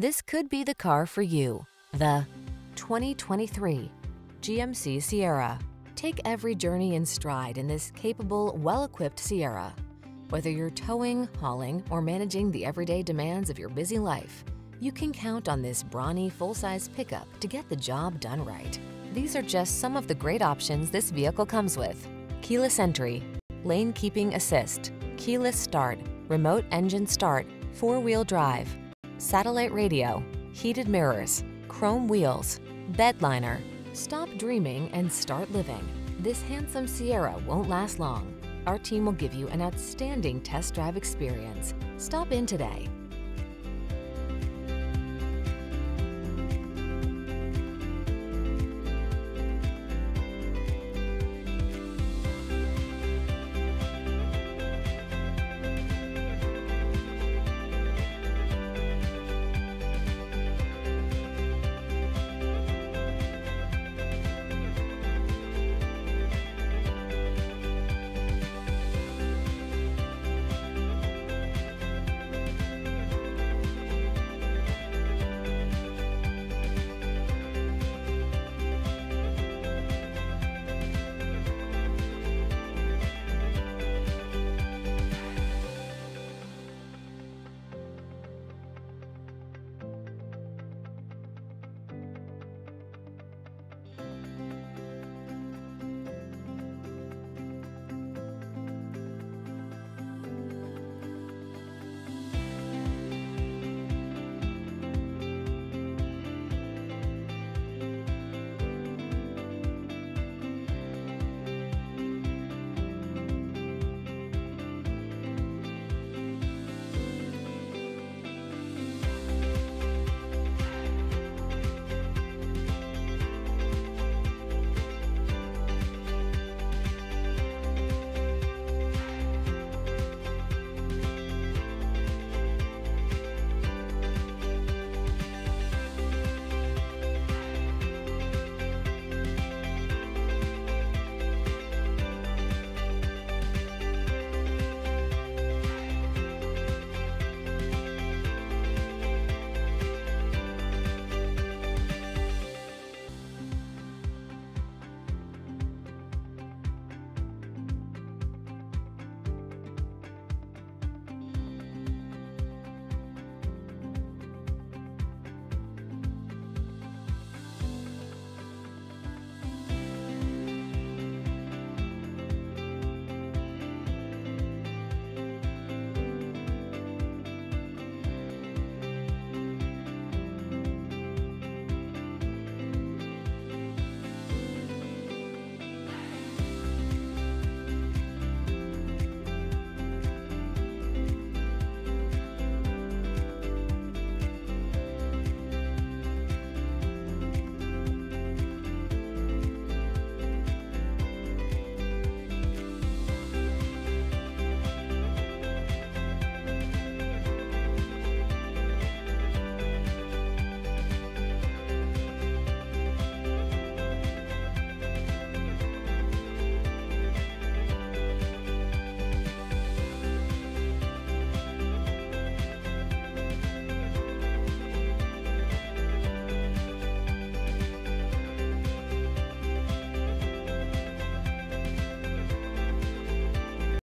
This could be the car for you. The 2023 GMC Sierra. Take every journey in stride in this capable, well-equipped Sierra. Whether you're towing, hauling, or managing the everyday demands of your busy life, you can count on this brawny, full-size pickup to get the job done right. These are just some of the great options this vehicle comes with. Keyless entry, lane keeping assist, keyless start, remote engine start, four-wheel drive, satellite radio, heated mirrors, chrome wheels, bed liner. Stop dreaming and start living. This handsome Sierra won't last long. Our team will give you an outstanding test drive experience. Stop in today.